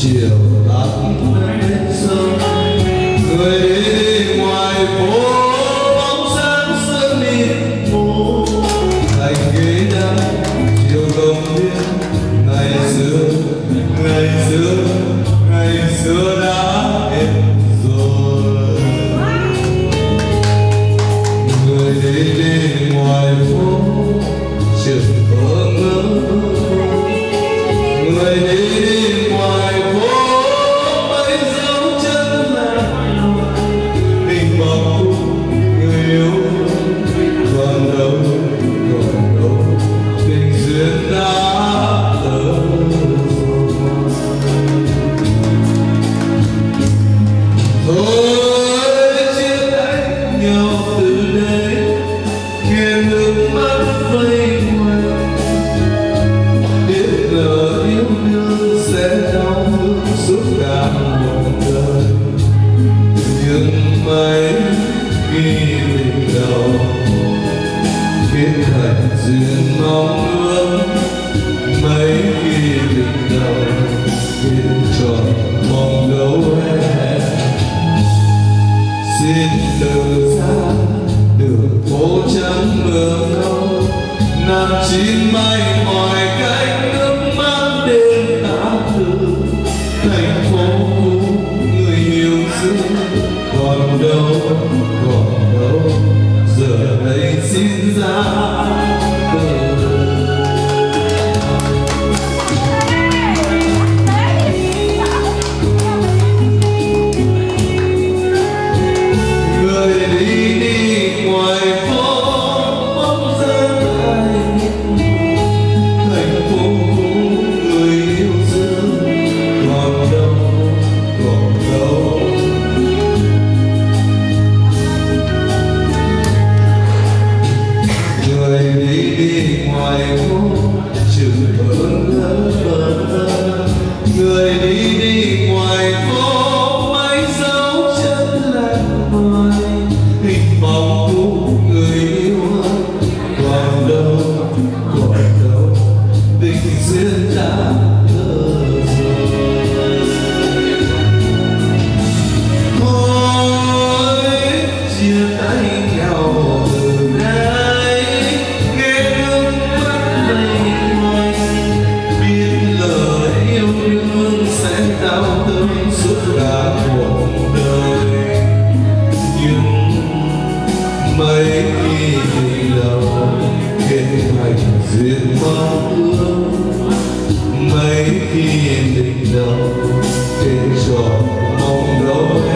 gentil. duyên mong ước, mấy khi bình đầu khiến tròn mong đấu em xin từ xa đường phố trắng mưa ngâu nam chín mây mỏi cánh nước mắt đêm đã từ thành phố người yêu xưa, còn đâu còn đâu. Giờ đây xin ra. Ele mấy khi em định đầu để rồi mong đôi.